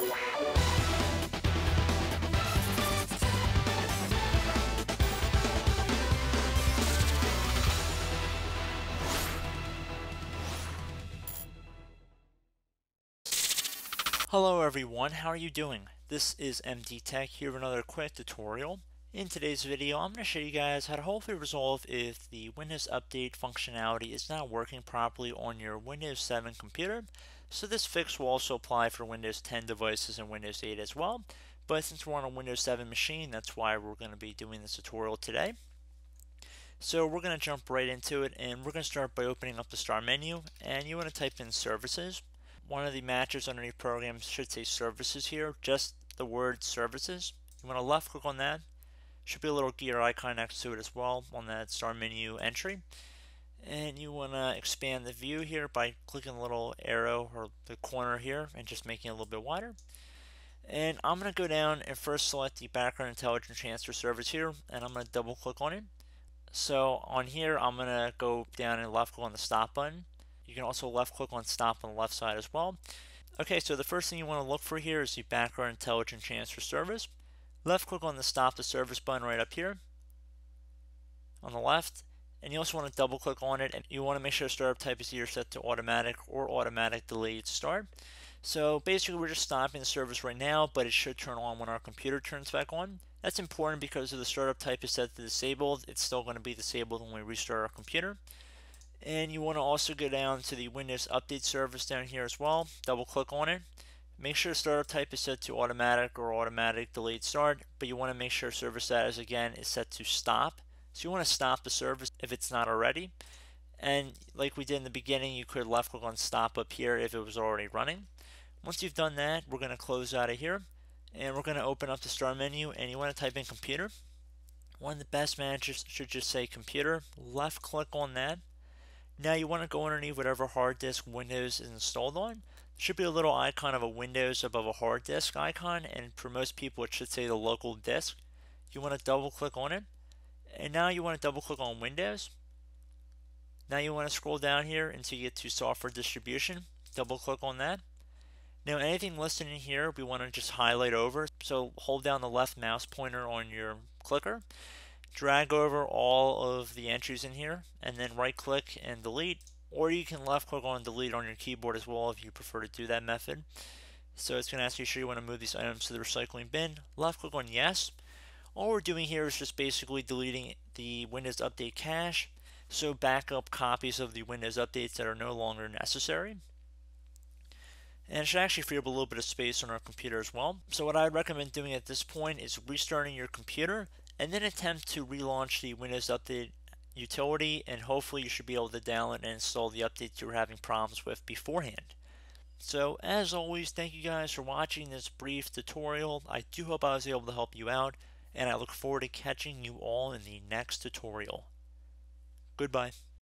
Hello everyone, how are you doing? This is MD Tech here with another quick tutorial. In today's video, I'm going to show you guys how to hopefully resolve if the Windows Update functionality is not working properly on your Windows 7 computer. So this fix will also apply for Windows 10 devices and Windows 8 as well. But since we're on a Windows 7 machine, that's why we're going to be doing this tutorial today. So we're going to jump right into it and we're going to start by opening up the start menu and you want to type in services one of the matches underneath programs should say services here, just the word services. You want to left click on that. Should be a little gear icon next to it as well on that start menu entry. And you want to expand the view here by clicking the little arrow or the corner here and just making it a little bit wider. And I'm going to go down and first select the background intelligence transfer service here and I'm going to double click on it. So on here I'm going to go down and left click on the stop button you can also left click on stop on the left side as well. Okay, so the first thing you want to look for here is the background intelligent transfer service. Left click on the stop the service button right up here on the left. And you also want to double click on it and you want to make sure startup type is either set to automatic or automatic delayed start. So basically we're just stopping the service right now, but it should turn on when our computer turns back on. That's important because if the startup type is set to disabled, it's still going to be disabled when we restart our computer. And you want to also go down to the Windows Update service down here as well. Double click on it. Make sure startup type is set to automatic or automatic delayed start, but you want to make sure service status again is set to stop. So you want to stop the service if it's not already. And like we did in the beginning, you could left click on stop up here if it was already running. Once you've done that, we're going to close out of here and we're going to open up the start menu and you want to type in computer. One of the best managers should just say computer. Left click on that now you want to go underneath whatever hard disk Windows is installed on. There should be a little icon of a Windows above a hard disk icon and for most people it should say the local disk. You want to double click on it and now you want to double click on Windows. Now you want to scroll down here until you get to software distribution. Double click on that. Now anything listed in here we want to just highlight over. So hold down the left mouse pointer on your clicker drag over all of the entries in here and then right click and delete or you can left click on delete on your keyboard as well if you prefer to do that method. So it's going to ask you sure you want to move these items to the recycling bin. Left click on yes. All we're doing here is just basically deleting the Windows Update cache so backup copies of the Windows updates that are no longer necessary. And it should actually free up a little bit of space on our computer as well. So what I'd recommend doing at this point is restarting your computer and then attempt to relaunch the Windows Update utility and hopefully you should be able to download and install the updates you were having problems with beforehand. So as always, thank you guys for watching this brief tutorial. I do hope I was able to help you out and I look forward to catching you all in the next tutorial. Goodbye.